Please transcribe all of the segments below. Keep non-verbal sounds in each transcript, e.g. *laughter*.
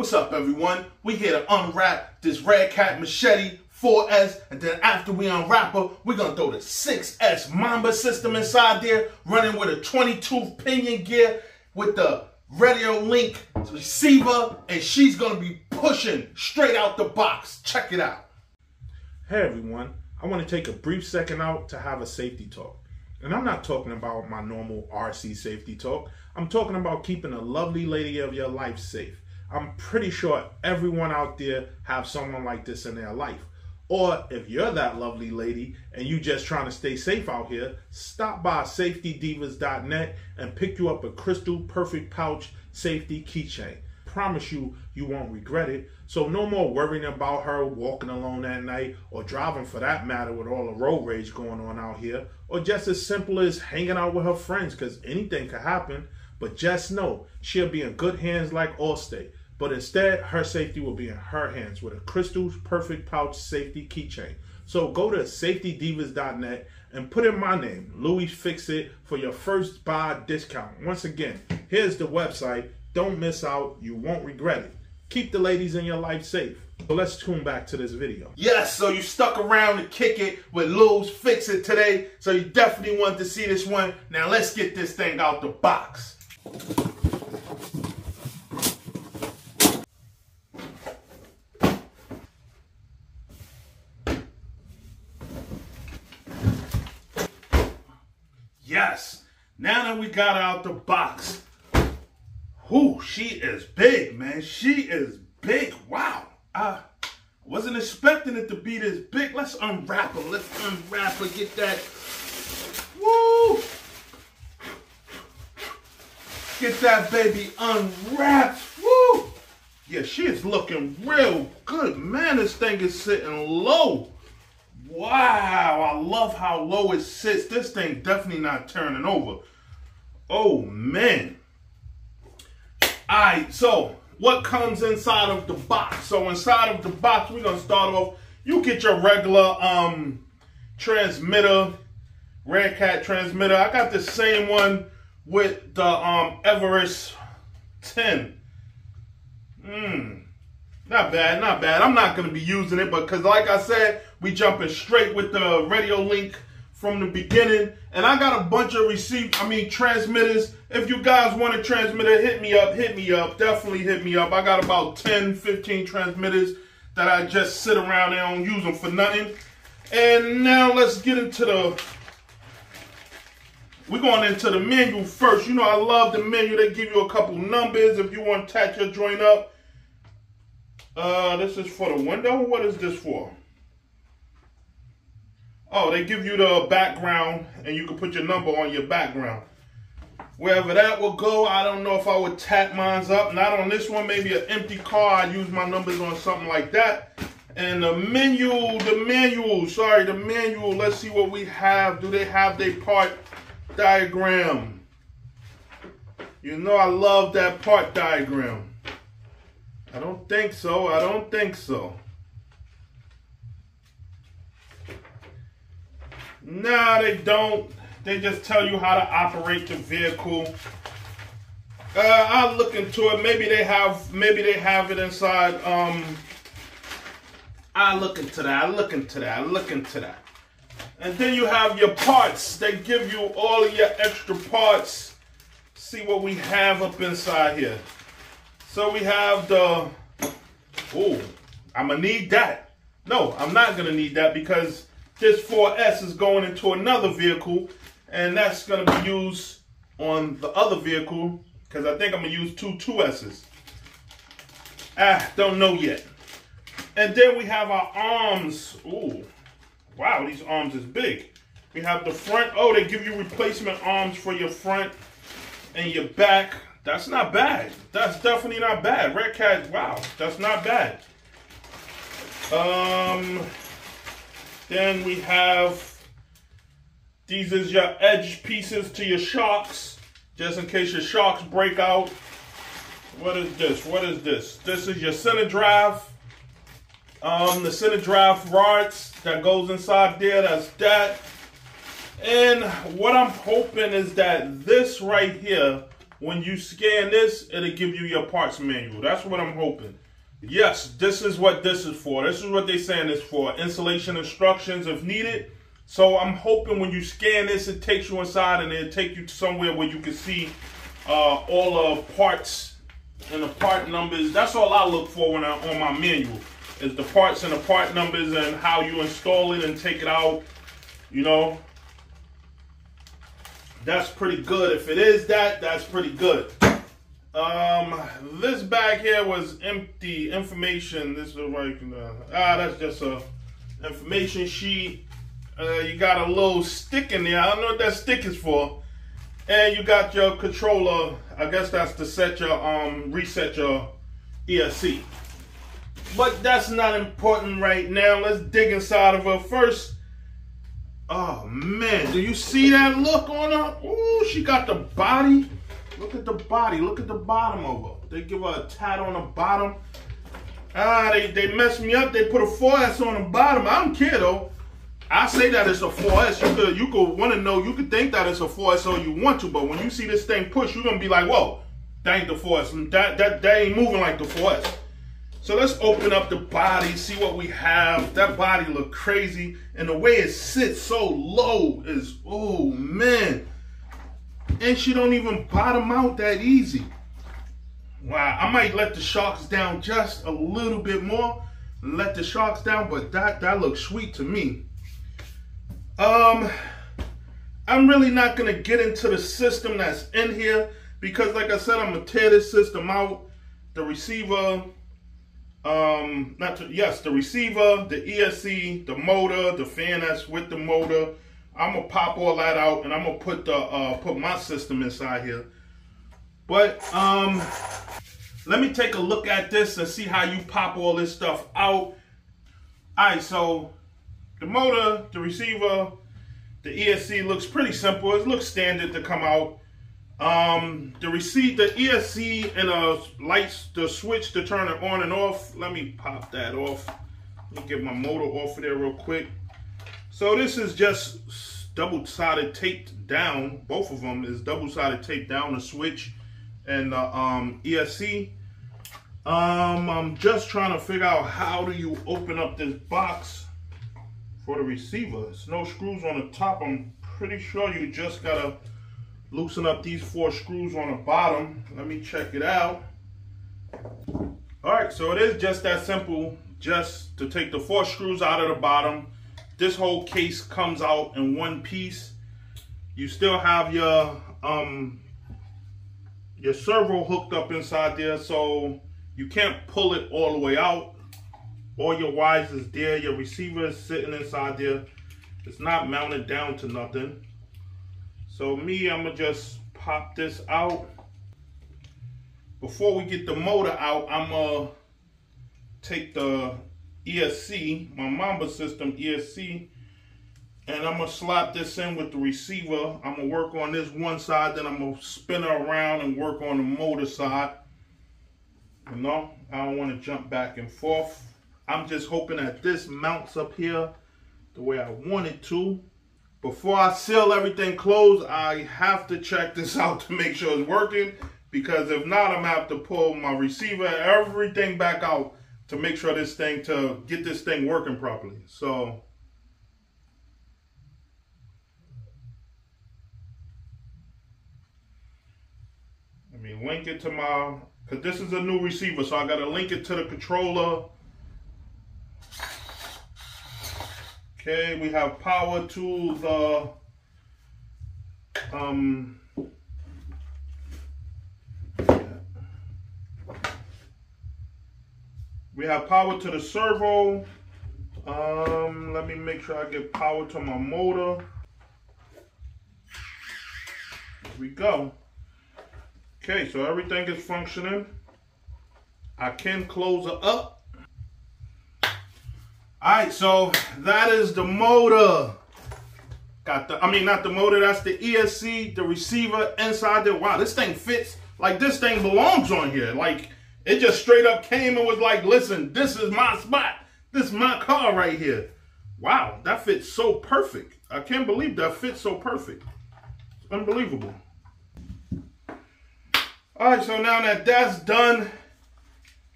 What's up, everyone? We here to unwrap this Redcat Machete 4S, and then after we unwrap her, we're gonna throw the 6S Mamba system inside there, running with a 22 pinion gear with the radio link receiver, and she's gonna be pushing straight out the box. Check it out. Hey everyone, I want to take a brief second out to have a safety talk. And I'm not talking about my normal RC safety talk. I'm talking about keeping a lovely lady of your life safe. I'm pretty sure everyone out there have someone like this in their life. Or if you're that lovely lady and you just trying to stay safe out here, stop by safetydivas.net and pick you up a crystal perfect pouch safety keychain. Promise you, you won't regret it. So no more worrying about her walking alone at night or driving for that matter with all the road rage going on out here. Or just as simple as hanging out with her friends because anything could happen. But just know she'll be in good hands like Allstate. But instead, her safety will be in her hands with a crystal Perfect Pouch Safety Keychain. So go to safetydivas.net and put in my name, Louie's Fix It, for your first buy discount. Once again, here's the website. Don't miss out. You won't regret it. Keep the ladies in your life safe. So let's tune back to this video. Yes, so you stuck around to kick it with Lou's Fix It today. So you definitely want to see this one. Now let's get this thing out the box. Yes. Now that we got out the box. Whoo, she is big, man. She is big. Wow. I wasn't expecting it to be this big. Let's unwrap her. Let's unwrap her. Get that. Woo. Get that baby unwrapped. Woo. Yeah, she is looking real good. Man, this thing is sitting low. Wow, I love how low it sits. This thing definitely not turning over. Oh, man. All right, so what comes inside of the box? So inside of the box, we're going to start off. You get your regular um transmitter, Redcat transmitter. I got the same one with the um Everest 10. Hmm. Not bad, not bad. I'm not going to be using it but because like I said, we jumping straight with the radio link from the beginning. And I got a bunch of receive, I mean transmitters. If you guys want a transmitter, hit me up, hit me up. Definitely hit me up. I got about 10, 15 transmitters that I just sit around and don't use them for nothing. And now let's get into the we're going into the menu first. You know, I love the menu. They give you a couple numbers if you want to attach your joint up. Uh, this is for the window. What is this for? Oh, they give you the background and you can put your number on your background. Wherever that will go, I don't know if I would tap mines up. Not on this one, maybe an empty car. I use my numbers on something like that. And the menu, the manual, sorry, the manual. Let's see what we have. Do they have their part diagram? You know I love that part diagram. I don't think so. I don't think so. Nah, they don't. They just tell you how to operate the vehicle. Uh, I'll look into it. Maybe they have. Maybe they have it inside. Um, I'll look into that. I'll look into that. I'll look into that. And then you have your parts. They give you all your extra parts. See what we have up inside here. So we have the, oh, I'm gonna need that. No, I'm not gonna need that because this 4S is going into another vehicle and that's gonna be used on the other vehicle because I think I'm gonna use two 2S's. Ah, don't know yet. And then we have our arms. Ooh, wow, these arms is big. We have the front. Oh, they give you replacement arms for your front and your back. That's not bad. That's definitely not bad. Redcat, wow, that's not bad. Um, then we have, these is your edge pieces to your shocks, just in case your shocks break out. What is this? What is this? This is your center drive. Um, the center drive rods that goes inside there, that's that. And what I'm hoping is that this right here when you scan this, it'll give you your parts manual. That's what I'm hoping. Yes, this is what this is for. This is what they're saying is for. Installation instructions if needed. So I'm hoping when you scan this, it takes you inside and it'll take you to somewhere where you can see uh, all the parts and the part numbers. That's all I look for when I on my manual is the parts and the part numbers and how you install it and take it out. You know, that's pretty good. If it is that, that's pretty good. Um, this bag here was empty information. This is right. Uh, ah, that's just a information sheet. Uh, you got a little stick in there. I don't know what that stick is for. And you got your controller. I guess that's to set your um reset your ESC. But that's not important right now. Let's dig inside of her first. Oh man, do you see that look on her? Ooh, she got the body. Look at the body. Look at the bottom of her. They give her a tat on the bottom. Ah, they, they messed me up. They put a 4S on the bottom. I don't care though. I say that it's a 4S. You could you could want to know, you could think that it's a 4S all you want to, but when you see this thing push, you're gonna be like, whoa, that ain't the 4S. That that that ain't moving like the 4S. So let's open up the body, see what we have. That body look crazy. And the way it sits so low is, oh man. And she don't even bottom out that easy. Wow, I might let the shocks down just a little bit more. Let the shocks down, but that, that looks sweet to me. Um, I'm really not gonna get into the system that's in here because like I said, I'm gonna tear this system out. The receiver, um, not to, yes, the receiver, the ESC, the motor, the fan that's with the motor. I'm gonna pop all that out and I'm gonna put the uh, put my system inside here. But um, let me take a look at this and see how you pop all this stuff out. All right, so the motor, the receiver, the ESC looks pretty simple. It looks standard to come out. Um, the receipt, the ESC and uh lights, the switch to turn it on and off. Let me pop that off. Let me get my motor off of there real quick. So this is just double-sided taped down. Both of them is double-sided taped down the switch and the um, ESC. Um, I'm just trying to figure out how do you open up this box for the receiver. There's no screws on the top. I'm pretty sure you just gotta loosen up these four screws on the bottom. Let me check it out. All right, so it is just that simple, just to take the four screws out of the bottom. This whole case comes out in one piece. You still have your um, your servo hooked up inside there, so you can't pull it all the way out. All your wires is there. Your receiver is sitting inside there. It's not mounted down to nothing. So me, I'm gonna just pop this out. Before we get the motor out, I'm gonna take the ESC, my Mamba system ESC, and I'm gonna slap this in with the receiver. I'm gonna work on this one side, then I'm gonna spin her around and work on the motor side. You know, I don't wanna jump back and forth. I'm just hoping that this mounts up here the way I want it to. Before I seal everything closed, I have to check this *laughs* out to make sure it's working because if not, I'm gonna have to pull my receiver everything back out to make sure this thing, to get this thing working properly. So, let me link it to my, because this is a new receiver, so I gotta link it to the controller Okay, we have power to the um we have power to the servo. Um, let me make sure I get power to my motor. Here we go. Okay, so everything is functioning. I can close it up. All right, so that is the motor. Got the, I mean, not the motor, that's the ESC, the receiver inside there. Wow, this thing fits, like this thing belongs on here. Like, it just straight up came and was like, listen, this is my spot. This is my car right here. Wow, that fits so perfect. I can't believe that fits so perfect. It's unbelievable. All right, so now that that's done,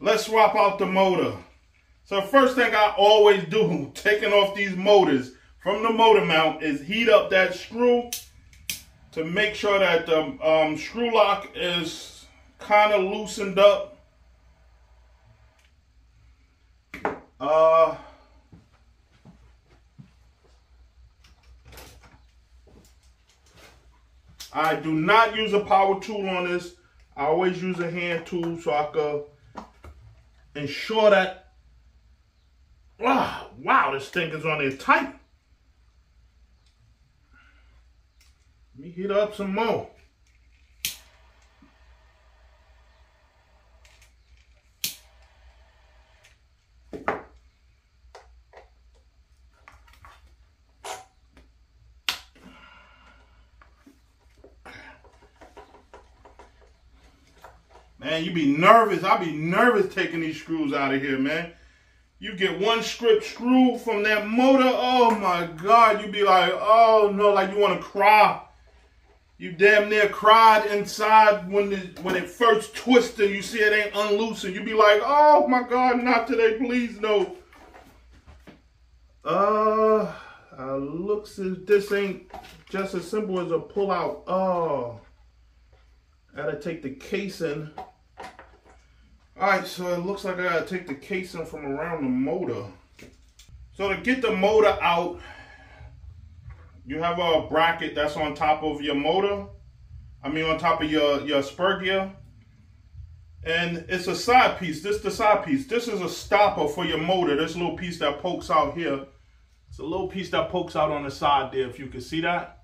let's swap out the motor. So first thing I always do, *laughs* taking off these motors from the motor mount, is heat up that screw to make sure that the um, screw lock is kind of loosened up. Uh, I do not use a power tool on this. I always use a hand tool so I can ensure that, oh, wow, this thing is on there tight. Let me heat up some more. Man, you be nervous. I be nervous taking these screws out of here, man. You get one strip screw from that motor, oh my God, you be like, oh no, like you want to cry. You damn near cried inside when the, when it first twisted. You see it ain't unloosened. You be like, oh my God, not today, please no. Uh, uh looks as this ain't just as simple as a pull out. Oh, gotta take the casing Alright, so it looks like I gotta take the casing from around the motor. So to get the motor out, you have a bracket that's on top of your motor. I mean on top of your, your spur gear. And it's a side piece. This is the side piece. This is a stopper for your motor. This little piece that pokes out here. It's a little piece that pokes out on the side there, if you can see that.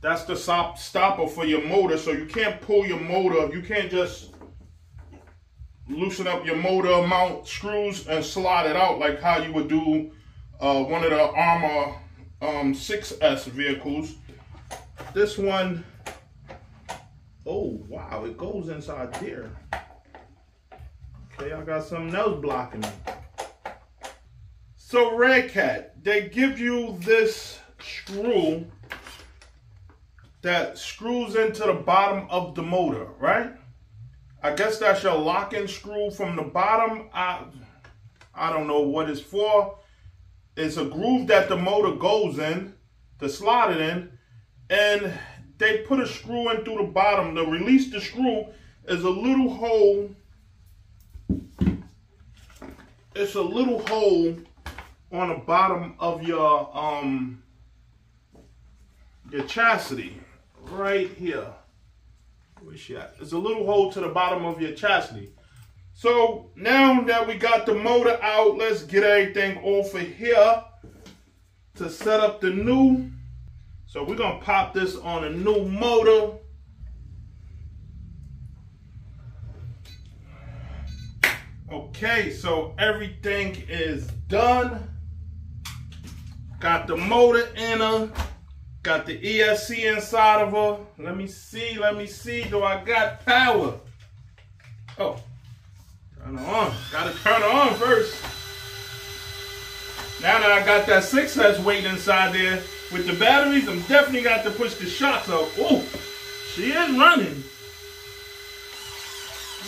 That's the stop stopper for your motor. So you can't pull your motor. You can't just loosen up your motor mount screws and slide it out like how you would do uh, one of the Arrma um, 6S vehicles. This one, oh wow, it goes inside there. Okay, I got something else blocking me. So Redcat, they give you this screw that screws into the bottom of the motor, right? I guess that's your locking screw from the bottom. I, I don't know what it's for. It's a groove that the motor goes in to slot it in. And they put a screw in through the bottom. To release the screw is a little hole. It's a little hole on the bottom of your um your chassis right here. There's a little hole to the bottom of your chassis. So now that we got the motor out, let's get everything off of here to set up the new. So we're gonna pop this on a new motor. Okay, so everything is done. Got the motor in her. Got the ESC inside of her. Let me see, let me see. Do I got power? Oh, turn her on. Gotta turn her on first. Now that I got that 6S weight inside there with the batteries, I'm definitely got to push the shots up. Oh, she is running.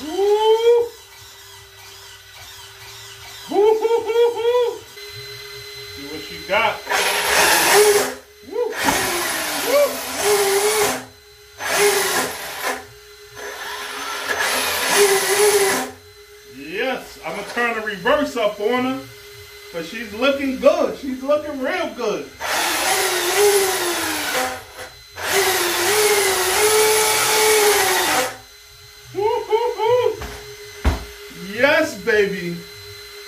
Woo! Woo, woo, woo, woo. See what she got. Yes, I'm gonna turn the reverse up on her, but she's looking good. She's looking real good. Yes, baby.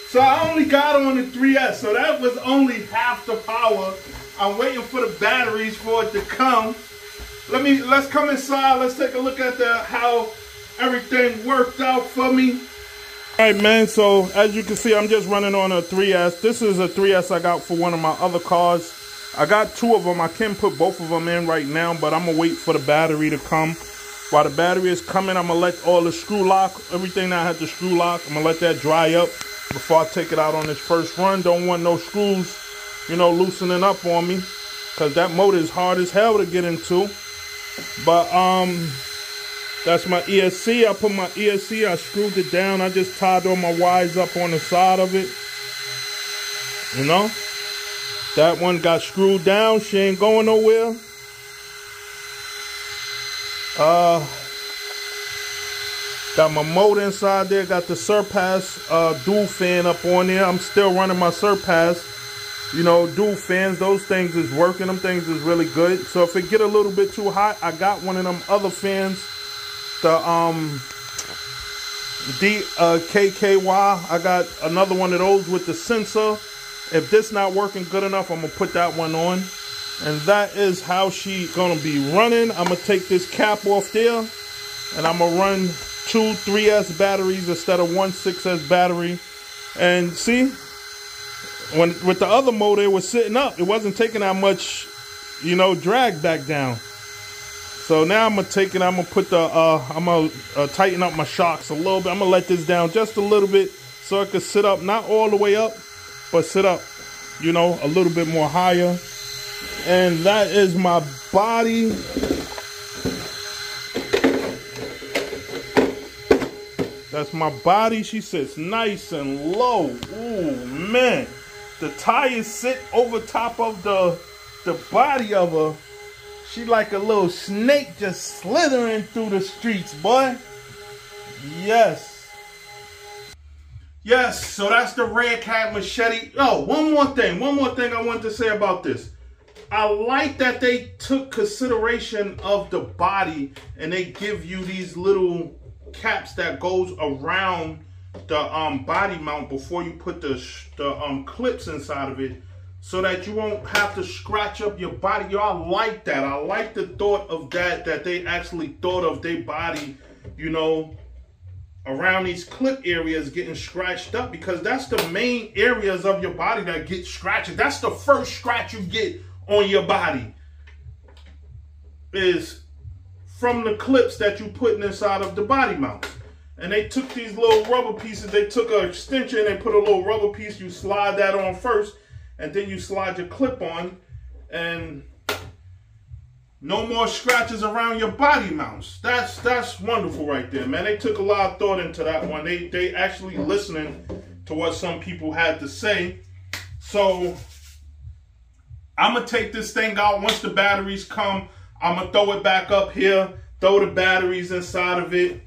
So I only got on the 3S, so that was only half the power I'm waiting for the batteries for it to come. Let me let's come inside. Let's take a look at the how everything worked out for me. All right, man. So as you can see, I'm just running on a 3S. This is a 3S I got for one of my other cars. I got two of them. I can't put both of them in right now, but I'm gonna wait for the battery to come. While the battery is coming, I'm gonna let all the screw lock, everything that I had to screw lock, I'm gonna let that dry up before I take it out on this first run. Don't want no screws you know, loosening up on me. Because that motor is hard as hell to get into. But, um, That's my ESC. I put my ESC, I screwed it down. I just tied all my wires up on the side of it. You know? That one got screwed down. She ain't going nowhere. Uh, got my motor inside there. Got the Surpass uh, dual fan up on there. I'm still running my Surpass. You know, dual fans. Those things is working. Them things is really good. So if it get a little bit too hot, I got one of them other fans. The um D uh, KKY. I got another one of those with the sensor. If this not working good enough, I'm gonna put that one on. And that is how she gonna be running. I'm gonna take this cap off there and I'm gonna run two 3S batteries instead of one 6S battery. And see, when with the other motor, it was sitting up. It wasn't taking that much, you know, drag back down. So now I'm gonna take it. I'm gonna put the. Uh, I'm gonna uh, tighten up my shocks a little bit. I'm gonna let this down just a little bit so it could sit up, not all the way up, but sit up, you know, a little bit more higher. And that is my body. That's my body. She sits nice and low. Ooh, man. The tires sit over top of the the body of her. She like a little snake just slithering through the streets, boy. Yes. Yes, so that's the Redcat machete. Oh, one more thing. One more thing I want to say about this. I like that they took consideration of the body and they give you these little caps that goes around the um, body mount before you put the, the um, clips inside of it so that you won't have to scratch up your body. Y'all like that. I like the thought of that, that they actually thought of their body, you know, around these clip areas getting scratched up because that's the main areas of your body that get scratched. That's the first scratch you get on your body is from the clips that you put inside of the body mount. And they took these little rubber pieces, they took an extension and put a little rubber piece, you slide that on first, and then you slide your clip on, and no more scratches around your body mounts. That's that's wonderful right there, man. They took a lot of thought into that one. They they actually listening to what some people had to say. So I'm gonna take this thing out once the batteries come. I'm gonna throw it back up here, throw the batteries inside of it.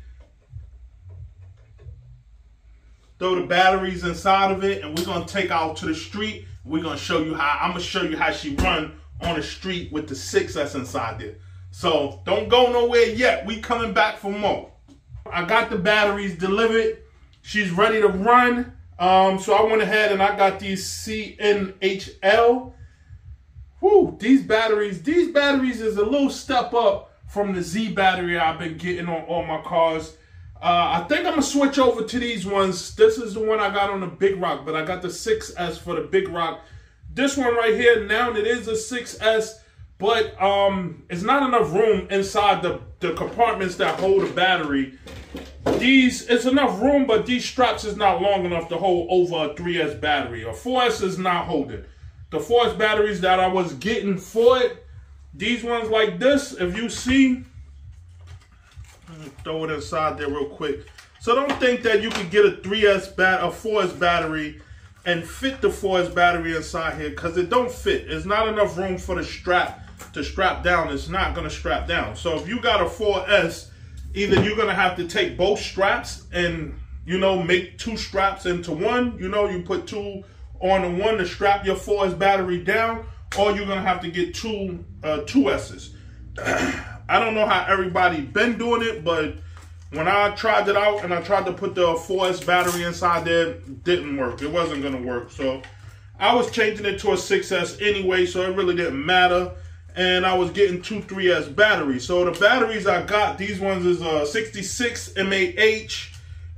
Throw the batteries inside of it, and we're gonna take out to the street. We're gonna show you how I'm gonna show you how she run on the street with the 6S inside there. So don't go nowhere yet. We coming back for more. I got the batteries delivered. She's ready to run. Um, so I went ahead and I got these CNHL. Whew, these batteries, these batteries is a little step up from the Z battery I've been getting on all my cars. Uh, I think I'm gonna switch over to these ones. This is the one I got on the Big Rock, but I got the 6S for the Big Rock. This one right here, now it is a 6S, but um, it's not enough room inside the, the compartments that hold the battery. These, it's enough room, but these straps is not long enough to hold over a 3S battery. A 4S is not holding. The 4S batteries that I was getting for it, these ones like this, if you see, throw it inside there real quick. So don't think that you can get a 3S bat, a 4S battery and fit the 4S battery inside here because it don't fit. There's not enough room for the strap to strap down. It's not going to strap down. So if you got a 4S, either you're going to have to take both straps and, you know, make two straps into one. You know, you put two on the one to strap your 4S battery down, or you're going to have to get two uh, 2S's. *clears throat* I don't know how everybody been doing it, but when I tried it out and I tried to put the 4S battery inside there, didn't work. It wasn't going to work. So I was changing it to a 6S anyway, so it really didn't matter. And I was getting two 3S batteries. So the batteries I got, these ones is a 66 mAh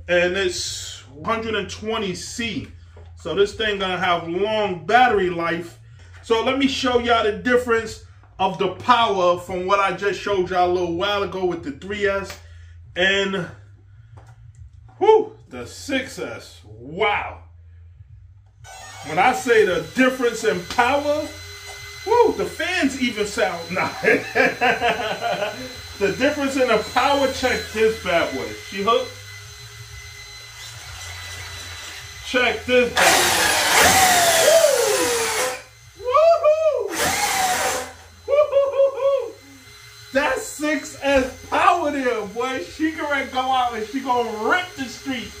and it's 120C. So this thing gonna have long battery life. So let me show y'all the difference of the power from what I just showed y'all a little while ago with the 3S and whew, the 6S. Wow. When I say the difference in power, whoo, the fans even sound *laughs* nice. The difference in the power, check this bad boy. She hooked. Check this bad boy. Woohoo! Woohoo! That's 6S power there, boy. She gonna go out and she gonna rip the street.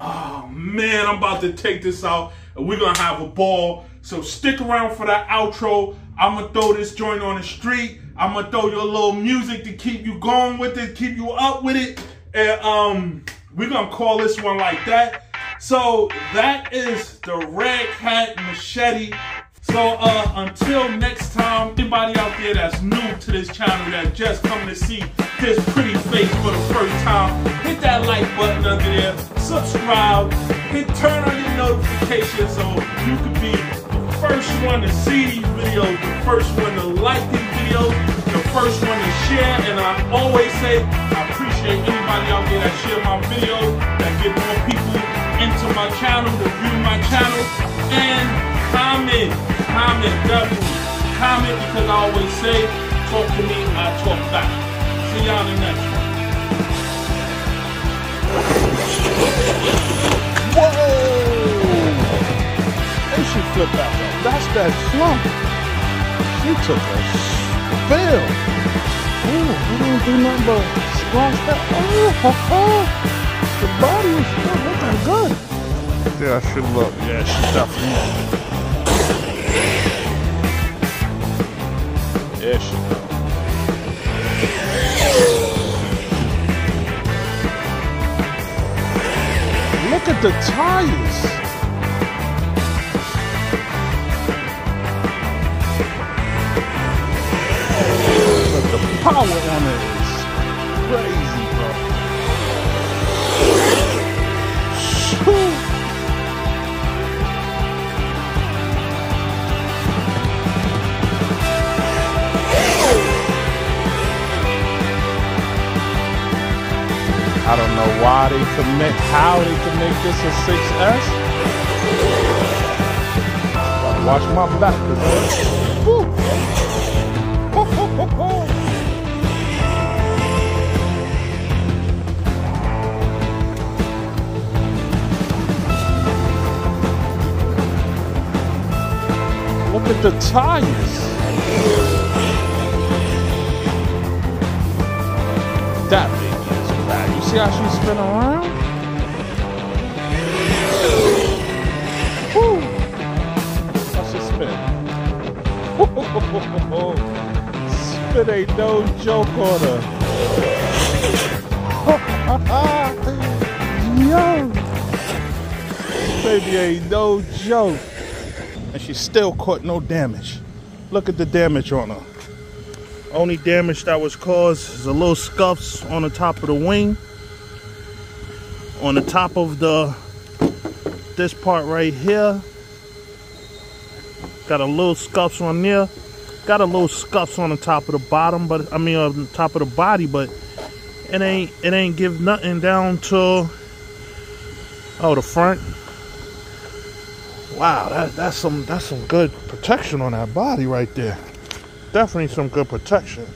Oh man, I'm to take this out and we're gonna have a ball. So stick around for that outro. I'm gonna throw this joint on the street. I'm gonna throw you a little music to keep you going with it, keep you up with it. And um, we're gonna call this one like that. So that is the Red Cat Machete. So uh, until next time, anybody out there that's new to this channel that just come to see this pretty face for the first time, hit that like button under there, subscribe, hit turn on your notifications so you can be the first one to see these videos, the first one to like these videos, the first one to share. And I always say I appreciate anybody out there that share my videos, that get more people into my channel, to view my channel, and comment, comment, definitely comment because I always say, talk to me, I talk back. See y'all in the next one. Whoa! And she flipped out. That's that slump. She took a spill. Ooh, we didn't do nothing but squash that. Oh, *laughs* ha, ha. The body is still looking good. Yeah, she look. Yeah, she definitely. Does. Look at the tires. But the power on it is crazy, bro. Shoo. Know why they make, how they could make this a 6S. Gotta watch my back. *laughs* Look at the tires. That see how she's spinning around? Woo! Watch her spin. Spin ain't no joke on her. Yo! Baby ain't no joke. And she still caught no damage. Look at the damage on her. Only damage that was caused is a little scuffs on the top of the wing. On the top of the this part right here. Got a little scuffs on there. Got a little scuffs on the top of the bottom, but I mean on the top of the body, but it ain't it ain't give nothing down to oh the front. Wow, that, that's some that's some good protection on that body right there definitely some good protection.